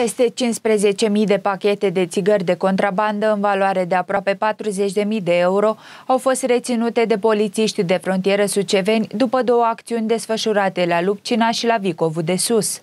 Peste 15.000 de pachete de țigări de contrabandă în valoare de aproape 40.000 de euro au fost reținute de polițiști de frontieră suceveni după două acțiuni desfășurate la Lupcina și la Vicovu de Sus.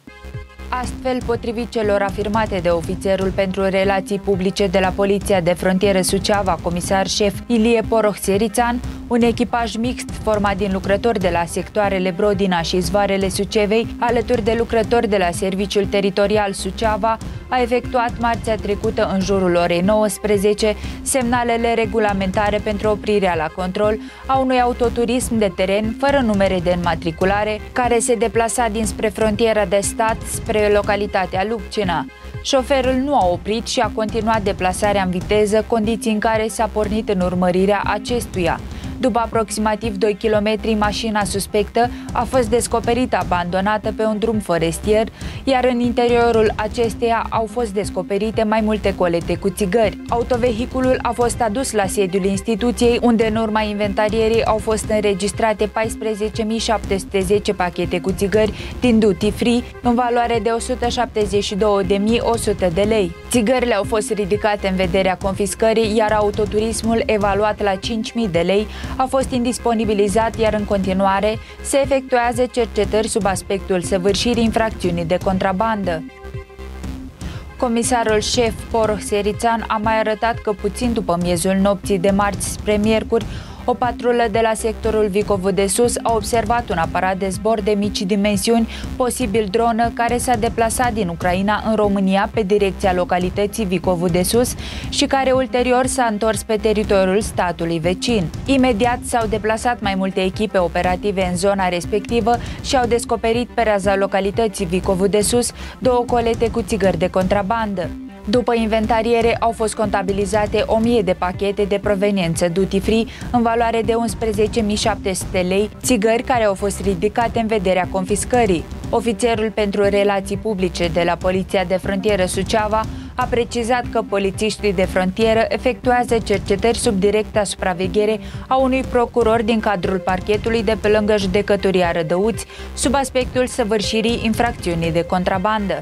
Astfel, potrivit celor afirmate de ofițerul pentru relații publice de la Poliția de Frontieră Suceava, comisar șef Ilie Poroh Serițan, un echipaj mixt format din lucrători de la sectoarele Brodina și Zvarele Sucevei, alături de lucrători de la Serviciul Teritorial Suceava, a efectuat marțea trecută în jurul orei 19 semnalele regulamentare pentru oprirea la control a unui autoturism de teren fără numere de înmatriculare care se deplasa dinspre frontiera de stat spre localitatea Lupcina. Șoferul nu a oprit și a continuat deplasarea în viteză, condiții în care s-a pornit în urmărirea acestuia. După aproximativ 2 km, mașina suspectă a fost descoperită abandonată pe un drum forestier, iar în interiorul acesteia au fost descoperite mai multe colete cu țigări. Autovehiculul a fost adus la sediul instituției, unde în urma inventarierii au fost înregistrate 14.710 pachete cu țigări din duty free, în valoare de 172.100 de lei. Țigările au fost ridicate în vederea confiscării, iar autoturismul evaluat la 5.000 de lei a fost indisponibilizat, iar în continuare se efectuează cercetări sub aspectul săvârșirii infracțiunii de contrabandă. Comisarul șef Poroh Serițan a mai arătat că puțin după miezul nopții de marți spre miercuri, o patrulă de la sectorul Vicovu de Sus a observat un aparat de zbor de mici dimensiuni, posibil dronă, care s-a deplasat din Ucraina în România pe direcția localității Vicovu de Sus și care ulterior s-a întors pe teritoriul statului vecin. Imediat s-au deplasat mai multe echipe operative în zona respectivă și au descoperit pe raza localității Vicovu de Sus două colete cu țigări de contrabandă. După inventariere au fost contabilizate 1000 de pachete de proveniență duty-free în valoare de 11.700 lei, țigări care au fost ridicate în vederea confiscării. Ofițerul pentru relații publice de la Poliția de Frontieră Suceava a precizat că polițiștii de frontieră efectuează cercetări sub directa supraveghere a unui procuror din cadrul parchetului de pe lângă judecătoria Rădăuți, sub aspectul săvârșirii infracțiunii de contrabandă.